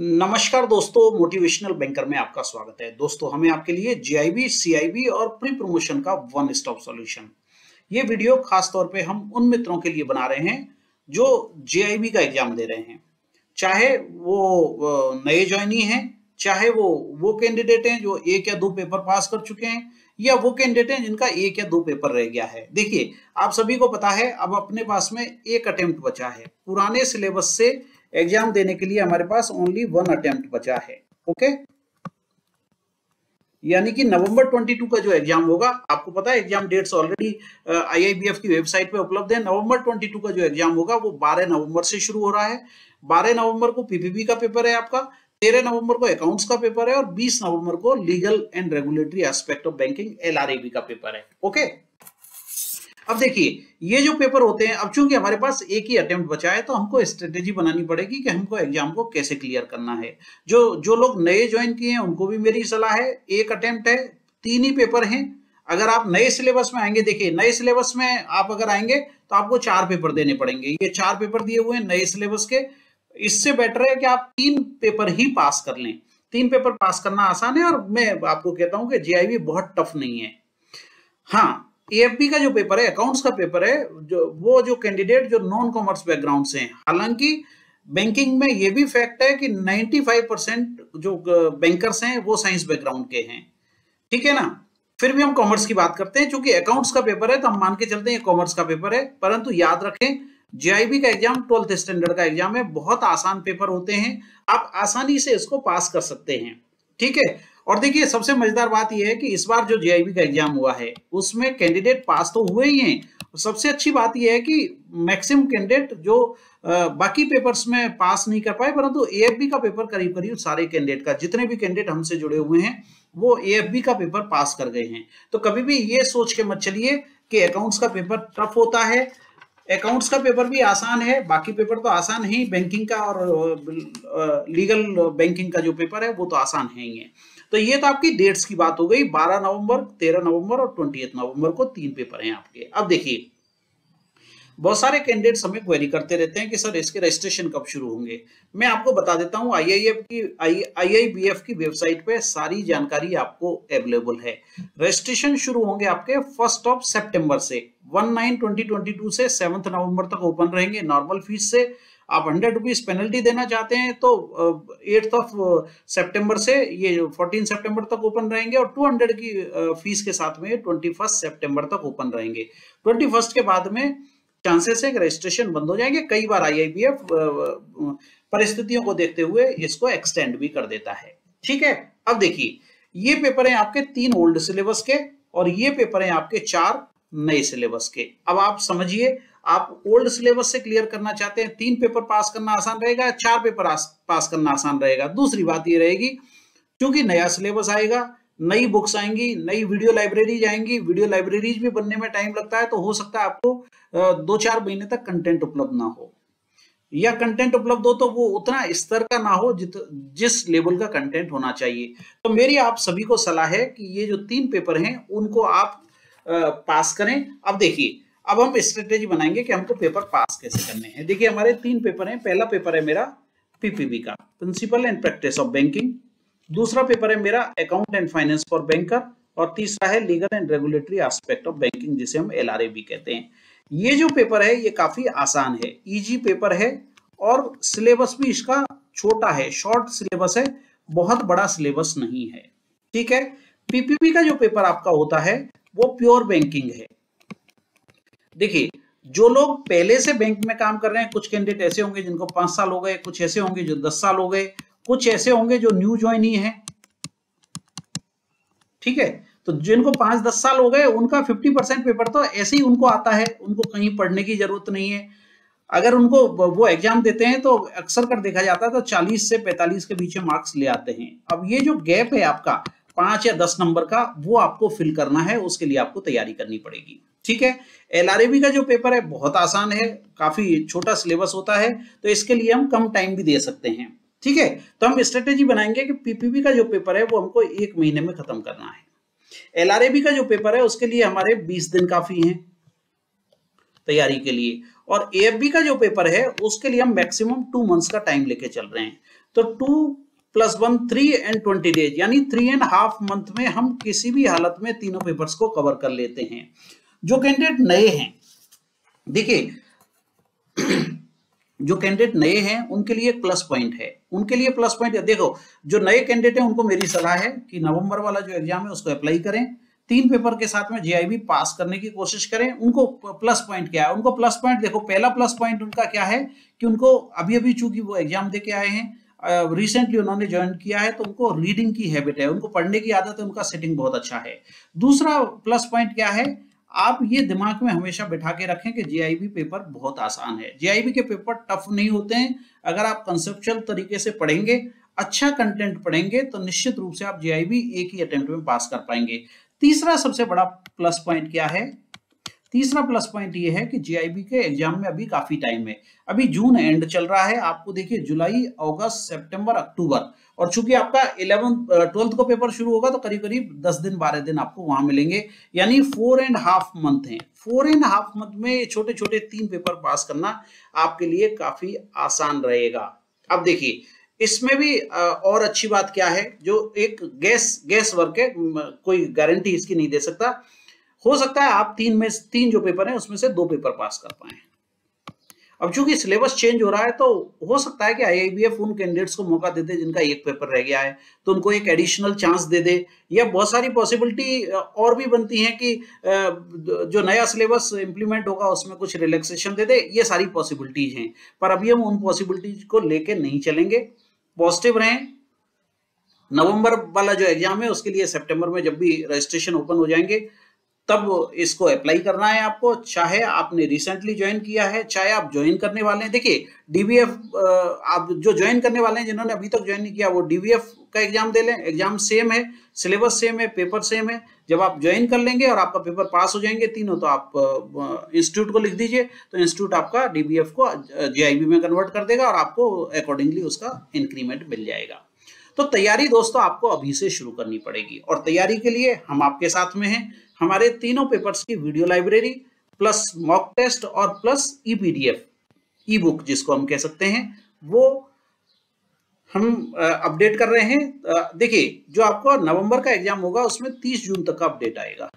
नमस्कार दोस्तों motivational banker में आपका स्वागत है। दोस्तों, हमें आपके लिए जीआईबी सीआईबी और प्री प्रमोशन का वन स्टॉप सॉल्यूशन ये वीडियो खास तौर पे हम उन मित्रों के लिए बना रहे हैं जो जीआईबी का एग्ज़ाम दे रहे हैं। चाहे वो नए ज्वाइनी हैं, चाहे वो वो कैंडिडेट हैं जो एक या दो पेपर पास कर चुके हैं, या वो कैंडिडेट हैं जिनका एक या दो पेपर रह गया है। देखिए, आप सभी को पता है, अब अपने पास में एक अटेम्प्ट बचा है। पुराने सिलेबस से एग्ज़ाम देने के लिए हमारे पास ओनली वन अटेम्प्ट बचा है ओके यानी कि नवंबर 22 का जो एग्ज़ाम होगा, आपको पता है एग्ज़ाम डेट्स ऑलरेडी आईआईबीएफ की वेबसाइट पे उपलब्ध है। नवंबर 22 का जो एग्ज़ाम होगा, वो 12 नवंबर से शुरू हो रहा है। 12 नवंबर को पीपीबी का पेपर है आपका 13 नवंबर को अकाउंट्स का पेपर है और 20 नवंबर को legal and regulatory aspect of banking L का पेपर है ओके अब देखिए, ये जो पेपर होते हैं, अब चूँकि हमारे पास एक ही अटेम्प्ट बचा है तो हमको स्ट्रेटेजी बनानी पड़ेगी कि हमको एग्ज़ाम को कैसे क्लियर करना है। जो जो लोग नए ज्वाइन किए हैं, उनको भी मेरी सलाह है, एक अटेम्प्ट है, तीन ही पेपर हैं। अगर आप नए सिलेबस में आएँगे, देखिए, नए सिलेबस में आप अगर आएँगे तो आपको चार पेपर देने पड़ेंगे। ये चार पेपर दिए हुए हैं नए सिलेबस के। इससे बेटर है कि आप तीन पेपर ही पास कर लें। तीन पेपर पास करना आसान है और मैं आपको कहता हूँ कि जीआईबी बहुत टफ नहीं है। हाँ एएफबी का जो पेपर है अकाउंट्स का पेपर है, जो, वो जो कैंडिडेट जो नॉन कॉमर्स बैकग्राउंड से हैं। हालाँकि बैंकिंग में ये भी फैक्ट है कि 95 परसेंट जो बैंकर्स हैं, वो साइंस बैकग्राउंड के हैं। ठीक है ना? फिर भी हम कॉमर्स की बात करते हैं, चूँकि अकाउंट्स का पेपर है तो हम मान के चलते हैं कॉमर्स का पेपर है। परंतु याद रखें जीआईबी का एग्ज़ाम ट्वेल्थ स्टैंडर्ड का एग्ज़ाम है, बहुत आसान पेपर होते हैं। आप आसानी से इसको पास कर सकते हैं। ठीक है? और देखिए, सबसे मज़ेदार बात यह है कि इस बार जो जेआईबी का एग्ज़ाम हुआ है, उसमें कैंडिडेट पास तो हुए ही हैं। सबसे अच्छी बात यह है कि मैक्सिमम कैंडिडेट जो बाकी पेपर्स में पास नहीं कर पाए, परंतु एएफबी का पेपर करीब करीब सारे कैंडिडेट का, जितने भी कैंडिडेट हमसे जुड़े हुए हैं, वो एएफबी का पेपर पास कर गए हैं। तो कभी भी ये सोच के मत चलिए कि अकाउंट्स का पेपर टफ होता है। अकाउंट्स का पेपर भी आसान है, बाकी पेपर तो आसान है बैंकिंग का और लीगल बैंकिंग का जो पेपर है, वो तो आसान है ही है। तो ये तो आपकी डेट्स की बात हो गई 12 नवंबर 13 नवंबर और ट्वेंटी नवंबर को तीन पेपर हैं आपके। अब देखिए, बहुत सारे कैंडिडेट्स हमें क्वेरी करते रहते हैं कि सर इसके रजिस्ट्रेशन कब शुरू होंगे। मैं आपको बता देता हूँ आईआईएफ की आईआईबीएफ की वेबसाइट पे सारी जानकारी आपको अवेलेबल है। रजिस्ट्रेशन शुरू होंगे आपके फ़र्स्ट ऑफ़ सितंबर से। One nine twenty twenty two से सेवंथ नवंबर तक ओपन रहेंगे नॉर्मल फ़ीस से। आप हंड्रेड रुपीज़ पेनल्टी देना चाहते हैं तो एट्थ ऑफ़ सितंबर से ये फोर्टीन सितंबर तक ओपन रहेंगे और टू हंड्रेड की फ़ीस के साथ में ट्वेंटी फ़र्स्ट सेप्टेम्बर तक ओपन रहेंगे। ट्वेंटी फ़र्स्ट के बाद में चांसेस है कि रजिस्ट्रेशन बंद हो जाएँगे। कई बार आईआईबीएफ परिस्थितियों को देखते हुए इसको एक्सटेंड भी कर देता है। ठीक है? अब देखिए, ये पेपर है आपके तीन ओल्ड सिलेबस के और ये पेपर है आपके चार नए सिलेबस के। अब आप समझिए आप ओल्ड सिलेबस से क्लियर करना चाहते हैं, तीन पेपर पास करना आसान रहेगा, चार पेपर पास करना आसान रहेगा। दूसरी बात ये रहेगी, क्योंकि नया सिलेबस आएगा, नई बुक्स आएँगी, नई वीडियो लाइब्रेरीज आएँगी वीडियो लाइब्रेरीज भी बनने में टाइम लगता है तो हो सकता है आपको दो चार महीने तक कंटेंट उपलब्ध ना हो। या कंटेंट उपलब्ध हो तो वो उतना स्तर का ना हो, जित, जिस लेवल का कंटेंट होना चाहिए। तो मेरी आप सभी को सलाह है कि ये जो तीन पेपर हैं, उनको आप पास करें। अब देखिए अब हम स्ट्रेटेजी बनाएँगे कि हमको पेपर पास कैसे करने हैं। देखिए, हमारे तीन पेपर हैं। पहला पेपर है मेरा पीपीबी का principle and practice of banking दूसरा पेपर है मेरा account and finance for banker और तीसरा है legal and regulatory aspect of banking जिसे हम एल भी कहते हैं। ये जो पेपर है, ये काफ़ी आसान है। इजी पेपर है और सिलेबस भी इसका छोटा है। शॉर्ट सिलेबस है, बहुत बड़ा सिलेबस नहीं है। ठीक है? पीपीपी का जो पेपर आपका होता है, वो प्योर बैंकिंग है। देखिए, जो लोग पहले से बैंक में काम कर रहे हैं, कुछ कैंडिडेट ऐसे होंगे जिनको पाँच साल हो गए, कुछ ऐसे होंगे जो दस साल हो गए, कुछ ऐसे होंगे जो न्यू ज्वाइन ही है। ठीक है? तो जिनको पाँच दस साल हो गए, उनका फिफ्टी परसेंट पेपर तो ऐसे ही उनको आता है, उनको कहीं पढ़ने की ज़रूरत नहीं है। अगर उनको वो एग्ज़ाम देते हैं तो अक्सर कर देखा जाता है तो 40 से 45 के बीच मार्क्स ले आते हैं। अब ये जो गैप है आपका, पाँच या दस नंबर का, वो आपको फिल करना है, उसके लिए आपको तैयारी करनी पड़ेगी। ठीक है? एल का जो पेपर है, बहुत आसान है, काफ़ी छोटा सिलेबस होता है तो इसके लिए हम कम टाइम भी दे सकते हैं। ठीक है? तो हम स्ट्रेटेजी बनाएँगे कि पीपीबी का जो पेपर है, वो हमको एक महीने में खत्म करना है। एल का जो पेपर है, उसके लिए हमारे बीस दिन काफ़ी हैं तैयारी के लिए। और ए का जो पेपर है, उसके लिए हम मैक्सिमम टू मंथ्स का टाइम लेके चल रहे हैं। तो two plus one three and twenty days यानी थ्री एंड हाफ़ मंथ में हम किसी भी हालत में तीनों पेपर्स को कवर कर लेते हैं। जो कैंडिडेट नए हैं। देखिए, जो कैंडिडेट नए हैं, उनके लिए प्लस पॉइंट है। उनके लिए प्लस पॉइंट है। देखो, जो नए कैंडिडेट हैं, उनको मेरी सलाह है कि नवंबर वाला जो एग्ज़ाम है, उसको अप्लाई करें। तीन पेपर के साथ में जेआईबी पास करने की कोशिश करें। उनको प्लस पॉइंट क्या है? उनको प्लस पॉइंट देखो, पहला प्लस पॉइंट उनका क्या है कि उनको अभी अभी चूँकि वो एग्ज़ाम दे आए हैं रिसेंटली उन्होंने ज्वाइन किया है तो उनको रीडिंग की हैबिट है। उनको पढ़ने की आदत है, उनका सेटिंग बहुत अच्छा है। दूसरा प्लस पॉइंट क्या है? आप ये दिमाग में हमेशा बिठा के रखें कि जीआईबी पेपर बहुत आसान है। जीआईबी के पेपर टफ नहीं होते हैं। अगर आप कंसेप्चुअल तरीके से पढ़ेंगे अच्छा कंटेंट पढ़ेंगे तो निश्चित रूप से आप जीआईबी एक ही अटेम्प्ट में पास कर पाएँगे। तीसरा सबसे बड़ा प्लस पॉइंट क्या है? तीसरा प्लस पॉइंट ये है कि जीआईबी के एग्ज़ाम में अभी काफ़ी टाइम है। अभी जून एंड चल रहा है। आपको देखिए, जुलाई, अगस्त, सितंबर, अक्टूबर। और चूँकि आपका इलेवन ट्वेल्थ को पेपर शुरू होगा तो करीब करीब दस दिन, बारह दिन आपको वहाँ मिलेंगे। यानी फोर एंड हाफ़ मंथ है। फोर एंड हाफ़ मंथ में छोटे छोटे तीन पेपर पास करना आपके लिए काफ़ी आसान रहेगा। अब देखिए, इसमें भी और अच्छी बात क्या है? जो एक गैस गैस वर्क है कोई गारंटी इसकी नहीं दे सकता। हो सकता है आप तीन में तीन जो पेपर हैं, उसमें से दो पेपर पास कर पाए। अब चूँकि सिलेबस चेंज हो रहा है तो हो सकता है कि आईआईबीएफ उन कैंडिडेट्स को मौका दे दे जिनका एक पेपर रह गया है तो उनको एक एडिशनल चांस दे दे। या बहुत सारी पॉसिबिलिटी और भी बनती हैं कि जो नया सिलेबस इंप्लीमेंट होगा, उसमें कुछ रिलैक्सेशन दे दे। ये सारी पॉसिबिलिटीज हैं। पर अभी हम उन पॉसिबिलिटीज को लेके नहीं चलेंगे। पॉजिटिव रहें। नवंबर वाला जो एग्ज़ाम है, उसके लिए सितंबर में जब भी रजिस्ट्रेशन ओपन हो जाएँगे तब इसको अप्लाई करना है आपको। चाहे आपने रिसेंटली ज्वाइन किया है, चाहे आप ज्वाइन करने वाले हैं। देखिए डीबीएफ आप जो ज्वाइन करने वाले हैं, जिन्होंने अभी तक ज्वाइन नहीं किया, वो डीबीएफ का एग्ज़ाम दे लें। एग्ज़ाम सेम है सिलेबस सेम है पेपर सेम है। जब आप ज्वाइन कर लेंगे और आपका पेपर पास हो जाएँगे तीनों तो आप इंस्टीट्यूट को लिख दीजिए तो इंस्टीट्यूट आपका डीबीएफ को जेआईबी में कन्वर्ट कर देगा और आपको अकॉर्डिंगली उसका इंक्रीमेंट मिल जाएगा। तो तैयारी दोस्तों, आपको अभी से शुरू करनी पड़ेगी। और तैयारी के लिए हम आपके साथ में हैं। हमारे तीनों पेपर्स की video library plus mock test और plus e PDF e book जिसको हम कह सकते हैं, वो हम अपडेट कर रहे हैं। देखिए, जो आपको नवंबर का एग्ज़ाम होगा, उसमें 30 जून तक का अपडेट आएगा।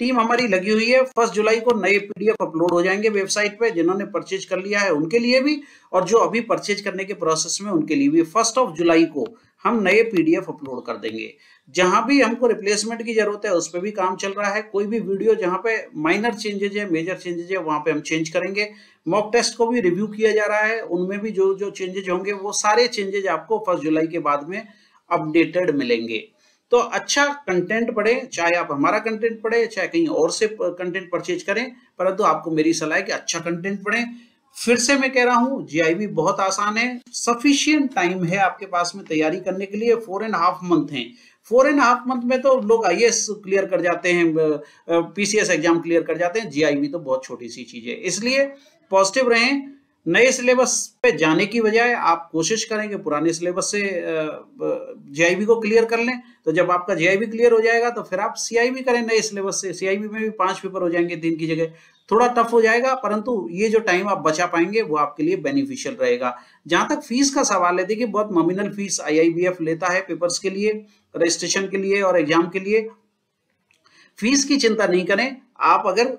टीम हमारी लगी हुई है। फ़र्स्ट जुलाई को नए पीडीएफ अपलोड हो जाएँगे वेबसाइट पे, जिन्होंने परचेज कर लिया है उनके लिए भी, और जो अभी परचेज करने के प्रोसेस में, उनके लिए भी। फ़र्स्ट ऑफ़ जुलाई को हम नए पीडीएफ अपलोड कर देंगे। जहाँ भी हमको रिप्लेसमेंट की ज़रूरत है, उस पर भी काम चल रहा है। कोई भी वीडियो जहाँ पे माइनर चेंजेज है मेजर चेंजेज है, वहाँ पे हम चेंज करेंगे। मॉक टेस्ट को भी रिव्यू किया जा रहा है। उनमें भी जो जो चेंजेज होंगे, वो सारे चेंजेज आपको फ़र्स्ट जुलाई के बाद में अपडेटेड मिलेंगे। तो अच्छा कंटेंट पढ़े, चाहे आप हमारा कंटेंट पढ़े, चाहे कहीं और से कंटेंट परचेज करें, परंतु आपको मेरी सलाह है कि अच्छा कंटेंट पढ़ें। फिर से मैं कह रहा हूँ जीआईबी बहुत आसान है। सफिशियंट टाइम है आपके पास में तैयारी करने के लिए। फोर एंड हाफ़ मंथ है। फोर एंड हाफ़ मंथ में तो लोग आई क्लियर कर जाते हैं पीसीएस एग्ज़ाम क्लियर कर जाते हैं। जीआईबी तो बहुत छोटी सी चीज़ है। इसलिए पॉजिटिव रहें। नए सिलेबस पे जाने की बजाय आप कोशिश करें कि पुराने सिलेबस से जीआईबी को क्लियर कर लें। तो जब आपका जीआईबी क्लियर हो जाएगा तो फिर आप सीआईबी करें नए सिलेबस से। सीआईबी में भी पाँच पेपर हो जाएँगे तीन की जगह। थोड़ा टफ हो जाएगा, परंतु ये जो टाइम आप बचा पाएँगे, वो आपके लिए बेनिफिशियल रहेगा। जहाँ तक फ़ीस का सवाल है, देखिए, बहुत नॉमिनल फ़ीस आईआईबीएफ लेता है पेपर्स के लिए, रजिस्ट्रेशन के लिए और एग्ज़ाम के लिए। फ़ीस की चिंता नहीं करें। आप अगर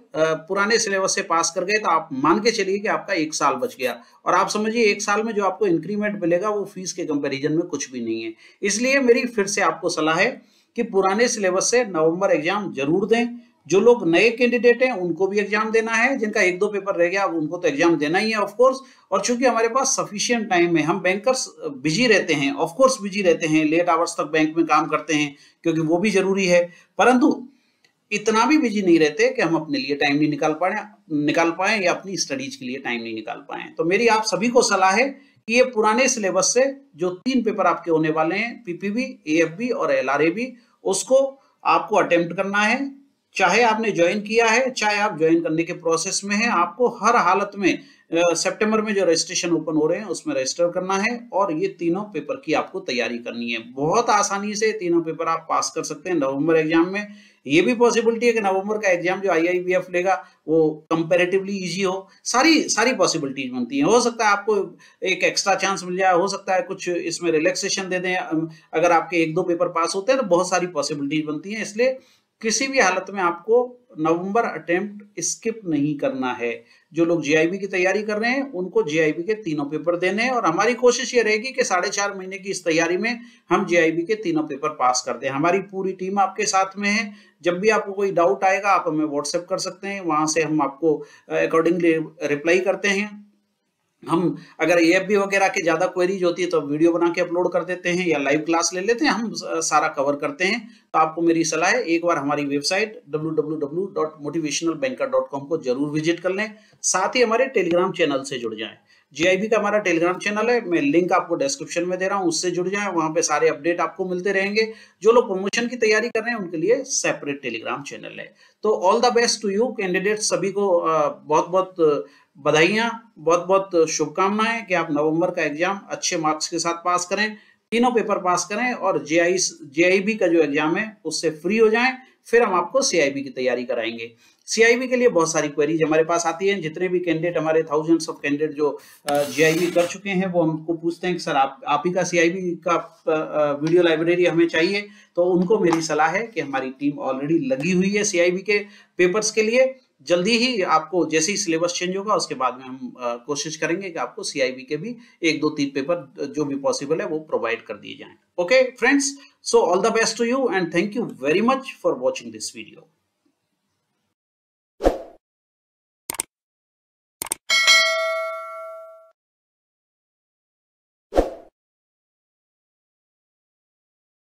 पुराने सिलेबस से पास कर गए तो आप मान के चलिए कि आपका एक साल बच गया। और आप समझिए, एक साल में जो आपको इंक्रीमेंट मिलेगा, वो फ़ीस के कंपैरिजन में कुछ भी नहीं है। इसलिए मेरी फिर से आपको सलाह है कि पुराने सिलेबस से नवंबर एग्ज़ाम ज़रूर दें। जो लोग नए कैंडिडेट हैं, उनको भी एग्ज़ाम देना है। जिनका एक दो पेपर रह गया उनको तो एग्ज़ाम देना ही है ऑफकोर्स और चूँकि हमारे पास सफिशियंट टाइम है, हम बैंकर्स बिज़ी रहते हैं। ऑफकोर्स बिज़ी रहते हैं लेट आवर्स तक बैंक में काम करते हैं, क्योंकि वो भी ज़रूरी है। परंतु इतना भी बिज़ी नहीं रहते कि हम अपने लिए टाइम नहीं निकाल पाए निकाल पाए या अपनी स्टडीज़ के लिए टाइम नहीं निकाल पाए। तो मेरी आप सभी को सलाह है कि ये पुराने सिलेबस से जो तीन पेपर आपके होने वाले हैं पीपीबी एएफबी और एलआरएबी उसको आपको अटेम्प्ट करना है। चाहे आपने ज्वाइन किया है, चाहे आप ज्वाइन करने के प्रोसेस में है, आपको हर हालत में सितंबर में जो रजिस्ट्रेशन ओपन हो रहे हैं, उसमें रजिस्टर करना है और ये तीनों पेपर की आपको तैयारी करनी है। बहुत आसानी से तीनों पेपर आप पास कर सकते हैं नवंबर एग्ज़ाम में। ये भी पॉसिबिलिटी है कि नवंबर का एग्ज़ाम जो आईआईबीएफ लेगा, वो कंपेरेटिवली इजी हो। सारी सारी पॉसिबिलिटीज बनती हैं। हो सकता है आपको एक एक्स्ट्रा चांस मिल जाए, हो सकता है कुछ इसमें रिलैक्सेशन दे दें। अगर आपके एक दो पेपर पास होते हैं तो बहुत सारी पॉसिबिलिटीज बनती हैं। इसलिए किसी भी हालत में आपको नवंबर अटेम्प्ट स्किप नहीं करना है। जो लोग जीआईबी की तैयारी कर रहे हैं, उनको जीआईबी के तीनों पेपर देने हैं और हमारी कोशिश ये रहेगी कि साढ़े चार महीने की इस तैयारी में हम जीआईबी के तीनों पेपर पास कर दें। हमारी पूरी टीम आपके साथ में है। जब भी आपको कोई डाउट आएगा, आप हमें व्हाट्सएप कर सकते हैं। वहाँ से हम आपको अकॉर्डिंगली रिप्लाई करते हैं। हम अगर ए एफ़ वगैरह की ज़्यादा क्वेरीज होती है तो वीडियो बना के अपलोड कर देते हैं या लाइव क्लास ले लेते हैं, हम सारा कवर करते हैं। तो आपको मेरी सलाह है, एक बार हमारी वेबसाइट www.motivationalbanker.com को ज़रूर विज़िट कर लें। साथ ही हमारे टेलीग्राम चैनल से जुड़ जाएँ। जीआईबी का हमारा टेलीग्राम चैनल है, मैं लिंक आपको डिस्क्रिप्शन में दे रहा हूँ, उससे जुड़ जाए, वहाँ पे सारे अपडेट आपको मिलते रहेंगे। जो लोग प्रमोशन की तैयारी कर रहे हैं, उनके लिए सेपरेट टेलीग्राम चैनल है। तो all the best to you candidate सभी को बहुत बहुत बधाइयाँ बहुत बहुत शुभकामनाएँ कि आप नवंबर का एग्ज़ाम अच्छे मार्क्स के साथ पास करें, तीनों पेपर पास करें और जेआई, जेआईबी का जो एग्ज़ाम है उससे फ्री हो जाएँ, फिर हम आपको सीआईबी की तैयारी कराएँगे। सीआईबी के लिए बहुत सारी क्वेरीज हमारे पास आती हैं, जितने भी कैंडिडेट हमारे थाउजेंड्स ऑफ़ कैंडिडेट जो जेआईबी कर चुके हैं, वो हमको पूछते हैं कि, सर, आप आप ही का सीआईबी का वीडियो लाइब्रेरी हमें चाहिए? तो उनको मेरी सलाह है कि हमारी टीम ऑलरेडी लगी हुई है सीआईबी के पेपर्स के लिए। जल्दी ही आपको जैसे ही सिलेबस चेंज होगा, उसके बाद में हम कोशिश करेंगे कि आपको सीआईबी के भी एक दो तीन पेपर जो भी पॉसिबल है, वो प्रोवाइड कर दिए जाएँ। Okay friends so all the best to you and thank you very much for watching this video